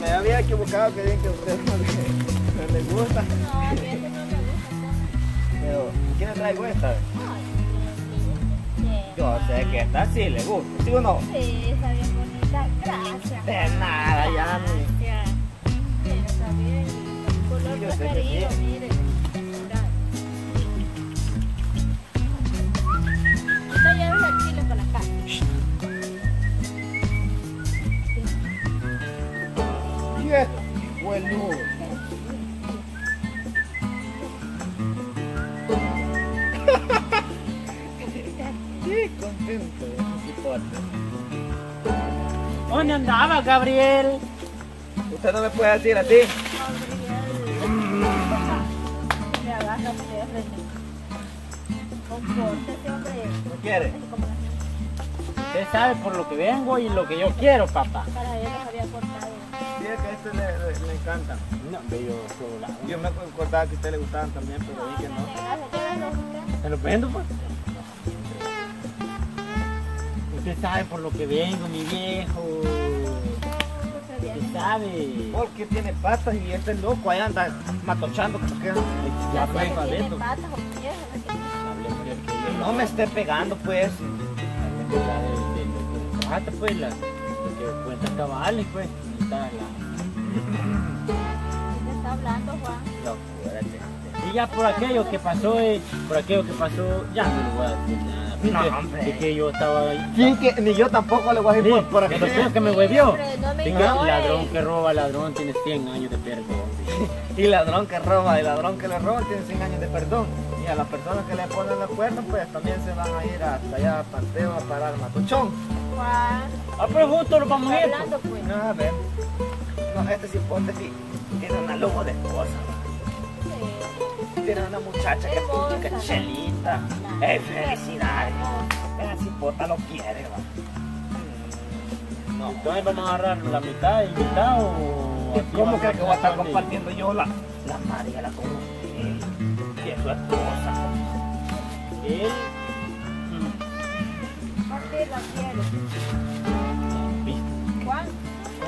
me había equivocado que bien que a usted no le, no le gusta. No, a mí ese no me gusta. Pero, ¿quién le traigo esta? Yo sé que esta sí le gusta, ¿sí o no? Sí, está bien bonita. Gracias. De nada, ya. Gracias. Sí, está bien. Color Sí, sí. mire. Bueno. Qué contento. ¿Dónde andaba, Gabriel? Usted no me puede decir. Compórtese, hombre. ¿No quiere? Usted sabe por lo que vengo y lo que yo quiero, papá. para había cortado. Que a este le, le, le encantan. No, bello, solo la- Yo me acordaba que a usted le gustaban también, pero dije que no. ¿Se lo vendo, pues? Usted sabe por lo que vengo, mi viejo. Usted sabe. Porque tiene patas y este loco ahí anda matochando como que. Ya fue, ¿no? Me esté pegando, pues. Pues, la, que cuenta cabales, pues. Ahí está la... ¿Qué está hablando, Juan? No, espérate. Y ya por aquello que pasó, eh, por aquello que pasó, ya no le voy a decir nada. No, hombre. que yo estaba ahí. Sí, que ni yo tampoco le voy a decir por, por aquí. Pero creo que me huevió. No me Venga, ignore. ladrón que roba, ladrón tiene 100 años de perdón. Y ladrón que roba y ladrón que le roba tiene 100 años de perdón. A las personas que le ponen los cuernos, pues también se van a ir hasta allá a Panteo a parar matuchón. Ah, pero justo lo vamos a ir. hablando, pues. No, a ver. No, este cipote sí tiene una lujo de esposa. Sí. Tiene una muchacha que Hermosa. que chelita. ¡Eh, felicidades! El cipota lo quiere, va. Mm, No. Entonces vamos a agarrar la mitad y mitad o... ¿Y así ¿Cómo que voy a estar compartiendo yo la, la María, la con su esposa. Él... Martín la quiere. viste. Juan,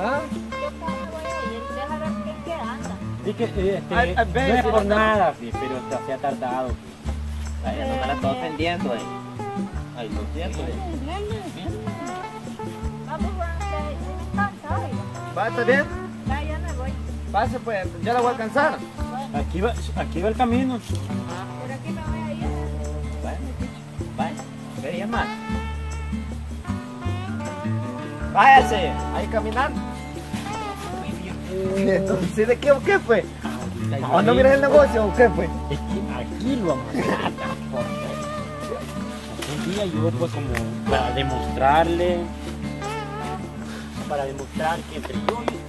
¿Ah? yo me voy a ir. Deja ver qué qué anda. Sí que este, Ay, ay, no es por nada, sí, pero se se ha tardado. sí. Vaya, no me la estoy ofendiendo, eh. Ay, lo siento, eh. Vamos. ¿Va, está bien? Ya, ya me voy. Pase, pues, ya la voy a alcanzar. Aquí va, aquí va el camino. por aquí me voy a ir. Bueno, vaya, vería más. Váyase, ahí caminando. Entonces, ¿de qué o qué fue? ¿O no miras el negocio o qué fue? Es que aquí lo vamos a hacer. Un día yo pues como para demostrarle, para demostrar que entre yo y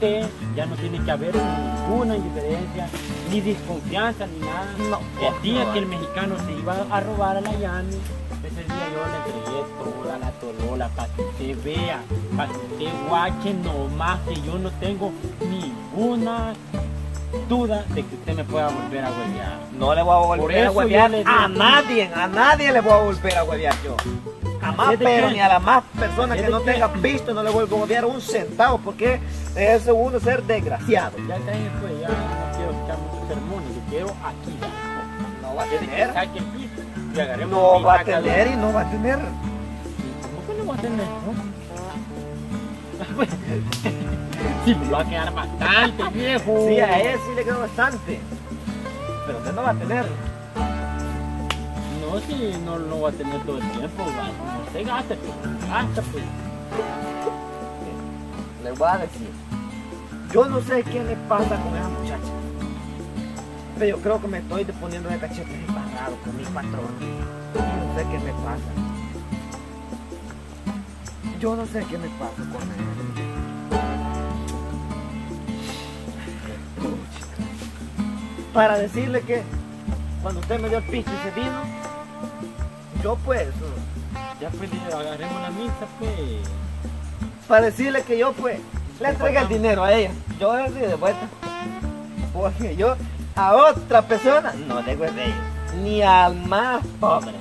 ya no tiene que haber ninguna indiferencia, ni desconfianza, ni nada. No, el día no. que el mexicano se iba a robar a la Yami, ese día yo le entregué toda la tolola para que usted vea, para que usted guache nomás que yo no tengo ninguna duda de que usted me pueda volver a huevear. No le voy a volver a huevear a nadie, a nadie le voy a volver a huevear yo. ¿Sí de pero ni a la más persona ¿Sí que no tenga visto no le vuelvo a huevear un centavo, porque es uno ser desgraciado. Ya caen ya no quiero escuchar muchos sermones, yo quiero aquí. No va a tener, no va a tener y no va a tener. ¿Cómo que no va a tener? Sí, me va a quedar bastante, viejo. Sí, a él sí le quedó bastante. Pero usted no va a tener. No, si no lo va a tener todo el tiempo. Se gasta, pues. Gasta, pues. Le voy a decir. Yo no sé qué le pasa con esa muchacha. Pero yo creo que me estoy poniendo de cachete embarrado con mi patrón. Yo no sé qué me pasa. Yo no sé qué me pasa con él. para decirle que cuando usted me dio el piso y se vino, yo pues, Ya pues agarremos la misa, pues. para decirle que yo pues le entregué el dinero a ella. Yo le di de vuelta. Porque yo a otra persona no le doy de ella. Ni al más pobre.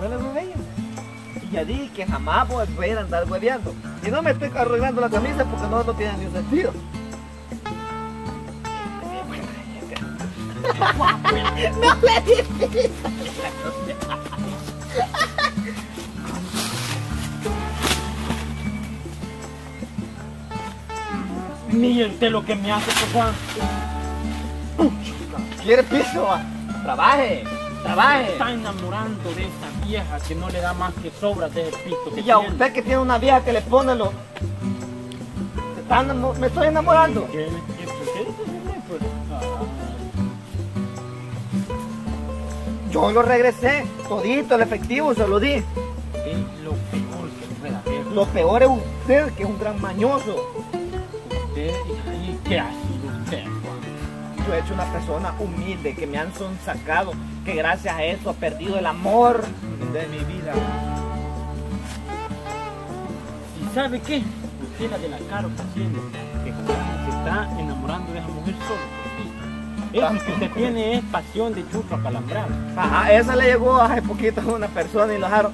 No le doy de ella. Y ya dije que jamás voy a ir a andar hueveando. Y no me estoy arreglando la camisa porque no, no tiene ni un sentido. no le dije. Mire usted lo que me hace, papá. ¿Quiere piso? va? Trabaje, trabaje. Está enamorando de esa vieja que no le da más que sobras de que Y tiene. usted que tiene una vieja que le pone lo... Me estoy enamorando. ¿Qué? Yo lo regresé, todito el efectivo se lo di. es lo peor que puede. Lo peor es usted, que es un gran mañoso. Usted, ¿y qué ha sido usted, Juan? Yo he hecho una persona humilde, que me han sonsacado, que gracias a eso ha perdido el amor de mi vida. ¿Y sabe qué? Usted la de la cara está haciendo que se está enamorando de esa mujer solo. Eso que usted tiene es pasión de chucho acalambrado. Ajá, esa le llegó hace poquito a una persona y lo dejaron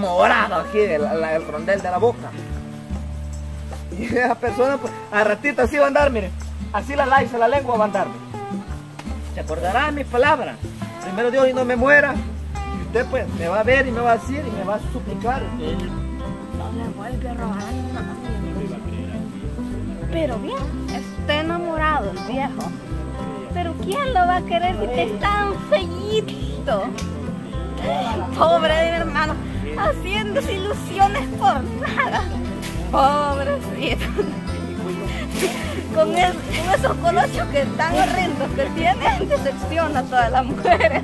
morado aquí, el, la- el rondel de la boca. Y esa persona, pues, a ratito así va a andar, mire. Así la laiza, la lengua va a andar. mire. Se acordará de mis palabras. Primero Dios y no me muera. Y usted, pues, me va a ver y me va a decir y me va a suplicar. Él Le vuelve a robar una no lo iba a creer así. Pero bien, está enamorado el viejo. Pero ¿quién lo va a querer si te es tan feíto? Pobre de mi hermano, haciéndose ilusiones por nada. Pobrecito. Con esos colochos que tan horrendos que tiene, decepciona a todas las mujeres.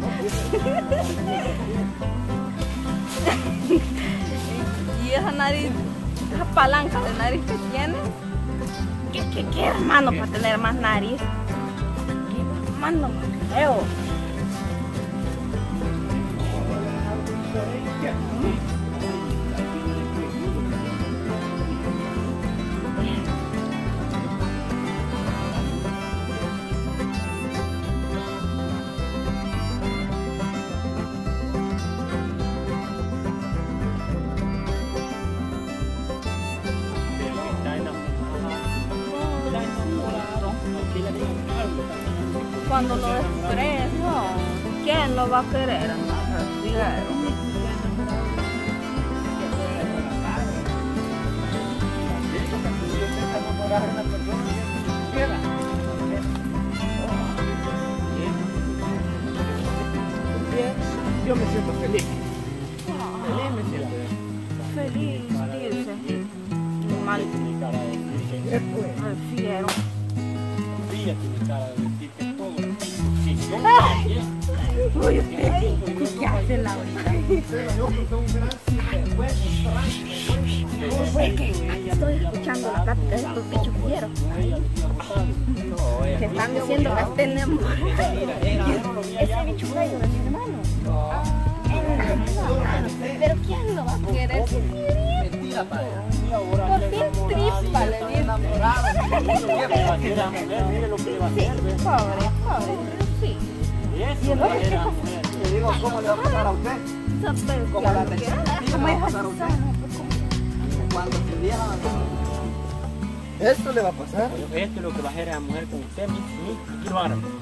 y esa nariz, esa palanca de nariz que tiene, ¿Qué, qué, qué hermano para tener más nariz? ¿Qué hermano más feo? Lo desprecio, ¿quién lo va a querer? Figuero? Yo me siento. Feliz la plática de estos bichos vieron. Que están diciendo que tenemos ese bicho gallo de mi hermano. Pero ¿quién lo va a querer? Por fin trispa le dice. Que. Pobre, pobre. Sí. Eso es verdadera mujer. Le digo, ¿cómo le va a pasar a usted? La ¿Cómo le es va a pasar a usted. Cuando se vieja. Esto le va a pasar. Esto es lo que va a hacer a la mujer con usted, mi, mi.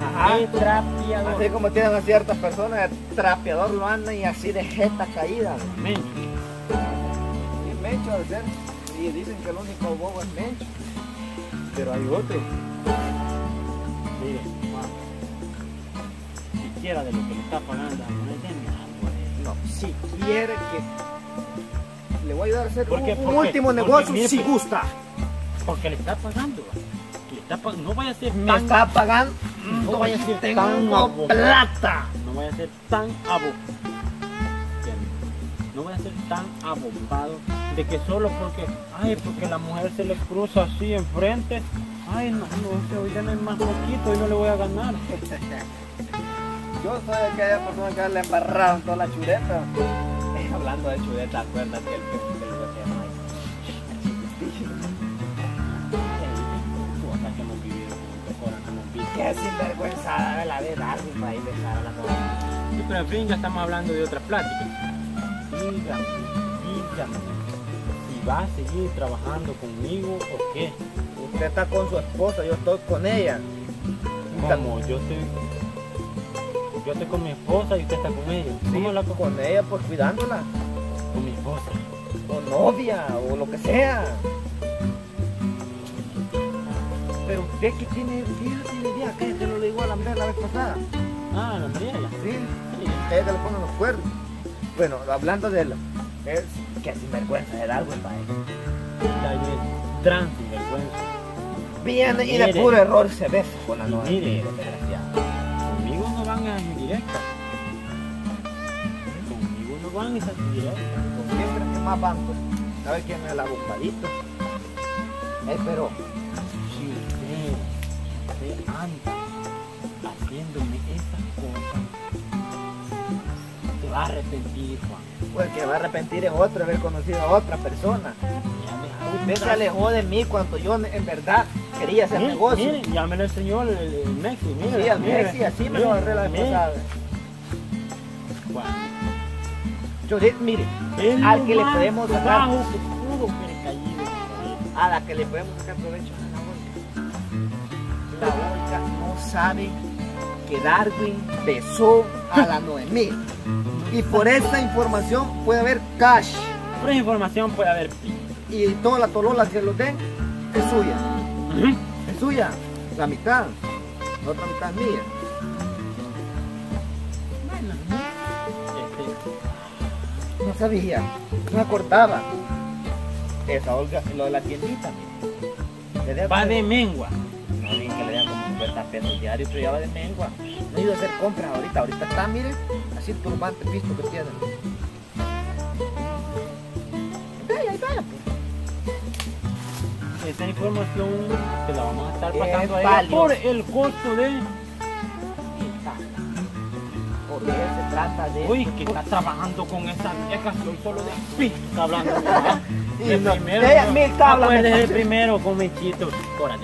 Ajá. Es trapeador. Así como tienen a ciertas personas, el trapeador lo anda y así de jeta caída. Mencho. Y Mencho al ser. Y dicen que el único bobo es Mencho. Pero hay otro. Mire, Juan, siquiera de lo que le está pagando la mujer, denme algo a él. No, si quiere que le voy a ayudar a hacer un, un último negocio si gusta. Porque le está pagando. Le está pag- no vaya a ser Me tan, está pagando. no vaya a ser tan Tengo abogado. plata. No vaya a ser tan abogado. No vaya a ser tan abogado de que solo porque, ay, porque la mujer se le cruza así enfrente, Ay, no, no, hoy gané más poquito y no le voy a ganar. Yo soy aquella persona que le embarraron toda la chuleta. Hablando de chuleta, acuérdate que el Qué sinvergüenzada de la de Darwin para ir a besar a la novia. Sí, pero en fin, ya estamos hablando de otras pláticas. Dígame, dígame, si va a seguir trabajando conmigo o qué. Usted está con su esposa, yo estoy con ella. Como yo estoy, yo estoy con mi esposa y usted está con ella. Sí, ¿Cómo la co- con ella, pues cuidándola. con mi esposa? O novia, o lo que sea. Pero usted que tiene vida, tiene vida. Que te lo digo a la la vez pasada. Ah, la María ya. Sí, Sí. ella le pone los cuernos. Bueno, hablando de él, es que sinvergüenza para él. Está bien, trans sinvergüenza. Viene y de puro error se besa con la novia. mire. desgraciado. Conmigo no van a indirectas. Conmigo no van esas indirectas. Siempre que más van, pues, a ver quién es el. Eh, pero, usted anda haciéndome esas cosas, se va a arrepentir, Juan. pues el que va a arrepentir es otro, haber conocido a otra persona. Usted se alejó de mí cuando yo en verdad quería hacer Mire, negocio. mire, ya me lo enseñó el, el, el Mexi, mire. Sí, mire, Messi, así me lo agarré la vez pasada. Yo, mire, Al que le podemos sacar- bajo que pudo haber caído. a la que le podemos sacar provecho No sabe que Darwin besó a la Noemí. Y por esta información puede haber cash. Por esa información puede haber pi. Y toda la tolola que lo den es suya. Es suya. La mitad. La otra mitad es mía. Bueno, este, No sabía. No acordaba. Esa Olga, lo de la tiendita. va de mengua. No 50 pesos diarios, pero ya va de mengua. No he ido a hacer compras ahorita. Ahorita está, mire, así el turbante visto que tiene. Vaya, vaya, pues. Esta información se la vamos a estar Es pasando a ella por el costo de. Porque se trata de. Uy, que está trabajando con esa vieja, soy solo de pito está hablando. Y De no, primero, ella ¿no? mil tablas me Acuérdese de pasa. primero con mechito, horas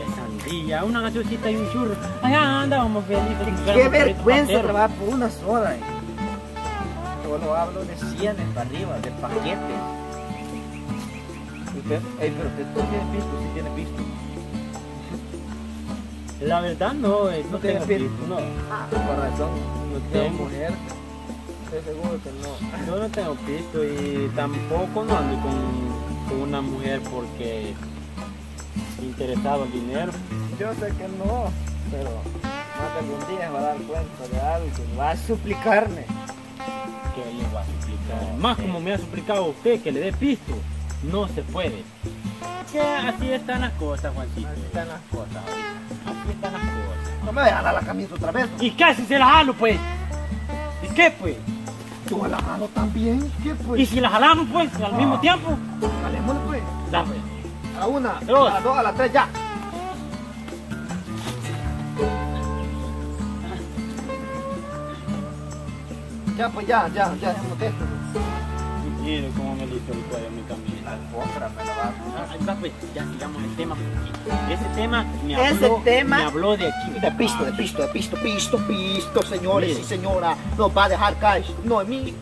sandía, una gaseosita y un churro. Allá andábamos felices. Qué vergüenza trabajar por una sola. eh. Solo hablo de cienes para arriba, de paquetes. Usted, pero usted no tiene pisto, sí tiene pisto. La verdad no, eh, no, tengo pisto. pisto, no. Ah, por razón. No tengo. mujer. Estoy seguro que no. Yo no tengo pisto y tampoco no ando con, con una mujer porque interesado en dinero. Yo sé que no, pero más de algún día va a dar cuenta de algo va a suplicarme. que le va a suplicar. Más como me ha suplicado usted que le dé pisto, no se puede. Que así están las cosas, Juancito. Así están las cosas. Así están las cosas. No me voy a la camisa otra vez. ¿Y qué si se la jalo, pues? ¿Y qué, pues? Tú a la mano también. ¿Qué ¿Y pues? si la jalamos, pues, al mismo Ah. tiempo? Jalémosle pues. Da, pues. A una, Dos. a las dos, a las tres, ya. Ya, pues ya, ya, ya, de esto. Mire cómo me hizo el cuello mi me la va a Ahí va, pues, ya sigamos el tema. Ese tema me Ese habló, tema- me habló de aquí. De pisto, de pisto, de pisto, pisto, pisto, señores y señora. Nos va a dejar cash. Noemí.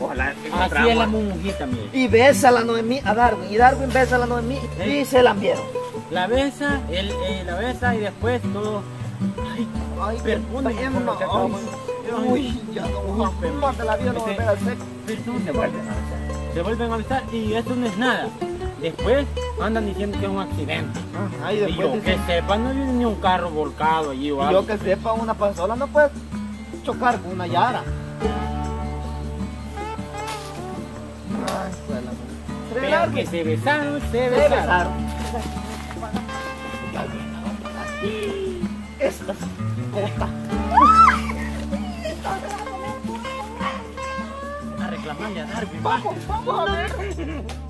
Ojalá que Así es la encontramos. monjita, mire. Y besa a la Noemí a Darwin. Y Darwin besa a la Noemí y se la enviaron. La besa, él eh, la besa y después todo. Ay, Ay, Uy, ya no. Más de la vida no volver a hacer. se vuelven a besar. Se vuelven a besar y eso no es nada. Después andan diciendo que es un accidente. Ay, Y después yo que sepa, no viene ni un carro volcado allí o y algo. yo que sepa, una pasola no puede chocar con una yara. Pero que se besaron, se besaron. A reclamarle a Darwin. Vamos, vamos a ver.